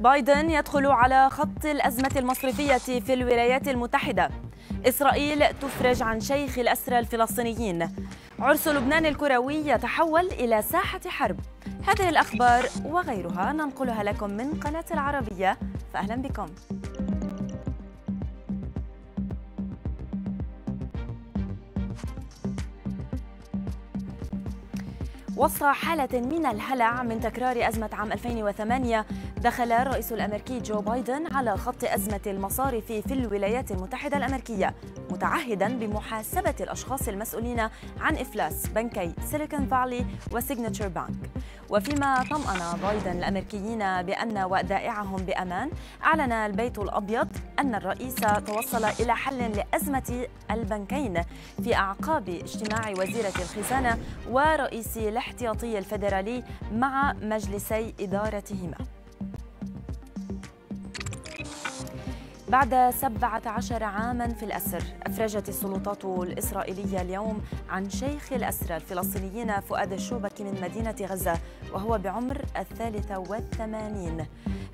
بايدن يدخل على خط الأزمة المصرفية في الولايات المتحدة. إسرائيل تفرج عن شيخ الأسرى الفلسطينيين. عرس لبنان الكروي يتحول إلى ساحة حرب. هذه الأخبار وغيرها ننقلها لكم من قناة العربية. فأهلا بكم. وسط حالة من الهلع من تكرار أزمة عام 2008 دخل الرئيس الأمريكي جو بايدن على خط أزمة المصارف في الولايات المتحدة الأمريكية متعهدا بمحاسبة الأشخاص المسؤولين عن إفلاس بنكي سيليكون فالي وسيجنتشر بانك. وفيما طمأن بايدن الأمريكيين بأن ودائعهم بأمان أعلن البيت الأبيض أن الرئيس توصل إلى حل لأزمة البنكين في أعقاب اجتماع وزيرة الخزانة ورئيس الاحتياطي الفيدرالي مع مجلسي إدارتهما. بعد 17 عاما في الأسر أفرجت السلطات الإسرائيلية اليوم عن شيخ الأسرى الفلسطينيين فؤاد الشوبكي من مدينة غزة وهو بعمر الثالثة والثمانين.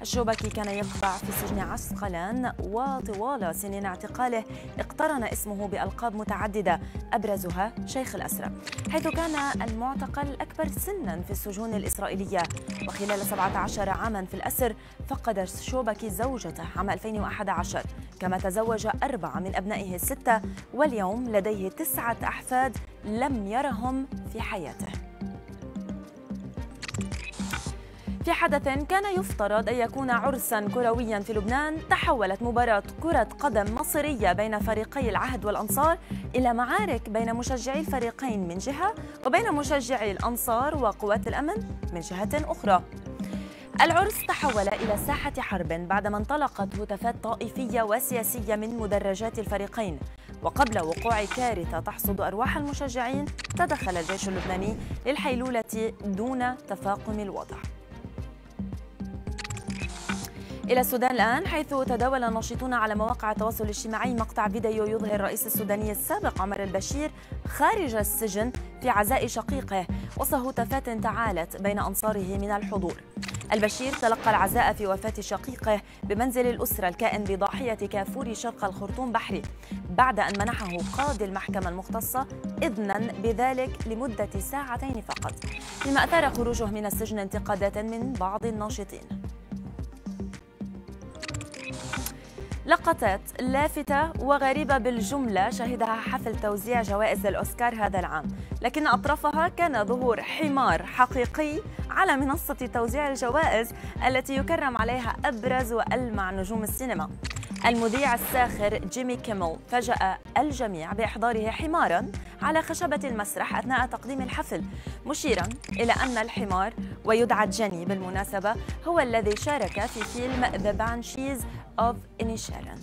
الشوبكي كان يقبع في سجن عسقلان وطوال سنين اعتقاله اقترن اسمه بألقاب متعددة أبرزها شيخ الأسرى حيث كان المعتقل الأكبر سنا في السجون الإسرائيلية. وخلال 17 عاما في الأسر فقد الشوبكي زوجته عام 2011 كما تزوج أربعة من أبنائه الستة واليوم لديه تسعة أحفاد لم يرهم في حياته. في حدث كان يفترض أن يكون عرسا كرويا في لبنان تحولت مباراة كرة قدم مصيرية بين فريقي العهد والأنصار إلى معارك بين مشجعي الفريقين من جهة وبين مشجعي الأنصار وقوات الأمن من جهة أخرى. العرس تحول إلى ساحة حرب بعدما انطلقت هتافات طائفية وسياسية من مدرجات الفريقين. وقبل وقوع كارثة تحصد أرواح المشجعين تدخل الجيش اللبناني للحيلولة دون تفاقم الوضع. إلى السودان الآن حيث تداول الناشطون على مواقع التواصل الاجتماعي مقطع فيديو يظهر الرئيس السوداني السابق عمر البشير خارج السجن في عزاء شقيقه وسط هتافات تعالت بين أنصاره من الحضور. البشير تلقى العزاء في وفاة شقيقه بمنزل الأسرة الكائن بضاحية كافور شرق الخرطوم بحري بعد أن منحه قاضي المحكمة المختصة إذنا بذلك لمدة ساعتين فقط. مما أثار خروجه من السجن انتقادات من بعض الناشطين. لقطات لافتة وغريبة بالجملة شهدها حفل توزيع جوائز الأوسكار هذا العام لكن أطرافها كان ظهور حمار حقيقي على منصة توزيع الجوائز التي يكرم عليها أبرز وألمع نجوم السينما. المذيع الساخر جيمي كيمل فاجأ الجميع بإحضاره حمارا على خشبة المسرح أثناء تقديم الحفل مشيرا إلى أن الحمار ويدعى جني بالمناسبة هو الذي شارك في فيلم The Banshees of Inisherin